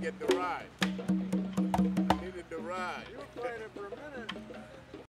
get the ride.